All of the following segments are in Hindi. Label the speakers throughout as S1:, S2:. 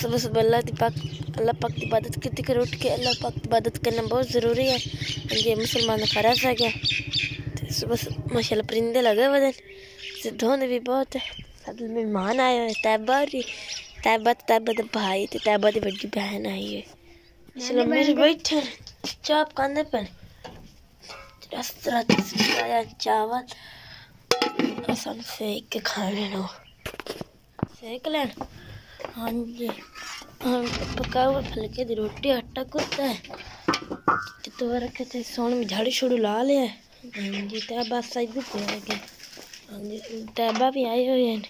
S1: सुबह सुबह अल्लाह की पाक अल्लाह पाक की इबादत करती कर उठ के अल्लाह पाक की इबादत करना बहुत ज़रूरी है। ये मुसलमान फ़र्ज़ है क्या? सुबह माशाल्लाह परिंदे लगे हुए थे धुंध भी बहुत है। साथ मेहमान आए हुए तैबा और तैबा तो तैबा तो भाई तो तैबा की बड़ी बहन आई है। चलो मेरे बैठे चाप कांदे पर। चावल। सन फेंक के खाने लो। सेक लें हाँ जी। पका हुआ फलके दी रोटी, आटा कुत्ता है। तो रखे थे, सोन में झाड़ू छुड़ू ला लिया हाँ। जी, तैबा साइड भी पे आ गया। हाँ जी, तैबा भी आए हुए हैं।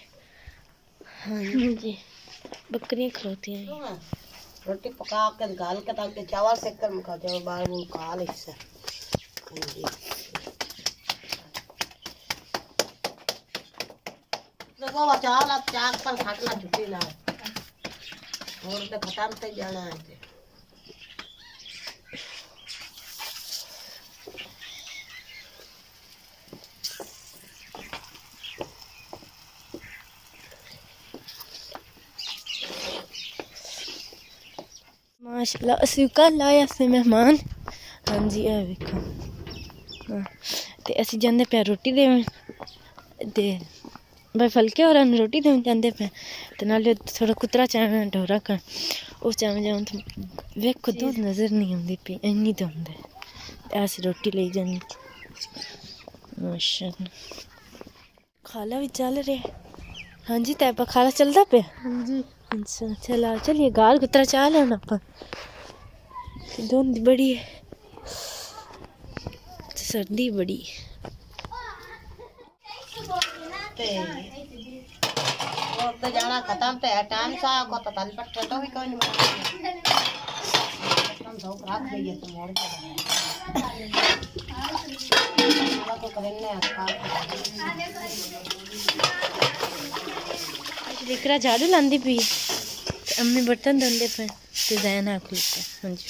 S1: हाँ जी, बकरियाँ खलोती हैं।
S2: रोटी पका के गाल के ताकि चावल सेक कर मुका जाओ बाहर काल इससे। हाँ जी। देखो बचाओ माशाल्लाह, असी आए असें मेहमान। हाँ जी है वेखो हाँ तो
S1: असं जाते पे रोटी दे भाई फलके और रोटी देऊं जाते पे तो ना थोड़ा कुतरा चावे डोरा कर उस चावे जाऊँ तो वेखो दूध नज़र नहीं आती पी इन्नी तो आंदे। अस रोटी ले जाने। अच्छा खाला भी चल रहे हाँ। जी तैपा खाला चलता पे? हाँ जी। अच्छा चल आ चलिए गाल कुतरा चाह लेना आप धुंध बड़ी है। सर्दी बड़ी है।
S2: ते और तो जाना खत्म ते टाइम सा को तो तन पट्टे तो भी कोई नहीं हम सब रात गई है तो मोड़ के बाबा को करने आ
S1: विकरा झाड़ू लांदी पी। अम्मी बर्तन धोंदे पे ते जैन आ खुलता। हाँ जी।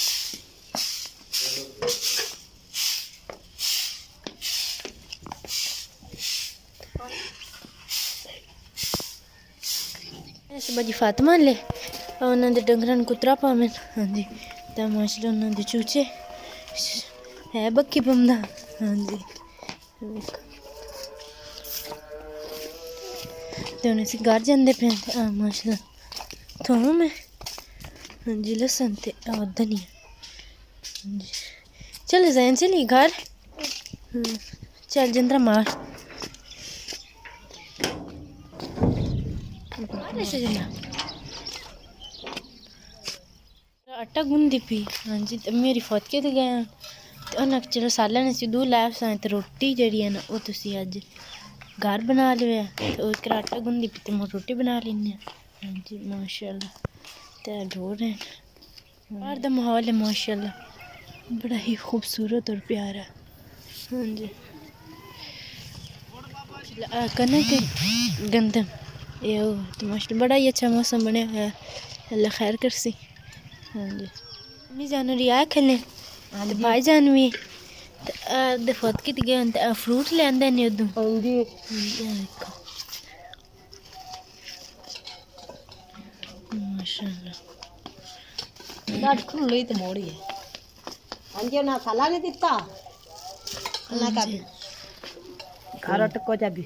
S1: છે બધી ફાતમા લે અને અંદર ડંગરાને કૂતરા પામે હાજી ત્યાં માછલો નદી ચૂ છે હે બક્કી પમદા હાજી તેઓને સી ગાર્જન દે પેન આ માછલો થોડું મેં हांजी लहसुन ते और धनिया चले जाए चलिए घर चल जिंद्रा मार आटा गुंदी पी। हाँ जी ते मेरी फौतके ते गए उन्हें चलो सालन ने दो लैब सां ते रोटी जी है ना ओह् तुसी अज्ज घर बना लियो ते इक आटा गुंदी पी, ते मैं रोटी बना लैनी हाँ जी माशाल्लाह ते ढोर है। बाहर दा माहौल है माशाल्लाह बड़ा ही खूबसूरत और प्यारा। हाँ जी कनक गंदम? ये तो माशाल्लाह बड़ा ही अच्छा मौसम बने हुआ है। अल्लाह खैर कर सी हाँ जी। अम्मी जान होरी आए खेलने? ते भाई जान भी ते आ, दे फौत की गए ते फ्रूट ले आंदे ने उदू।
S2: हाँ जी।
S1: माशाल्लाह।
S2: ना खुली तो मोड़ी है। हाँ जी ना साला नहीं दिता। ना का भी खारट को जा भी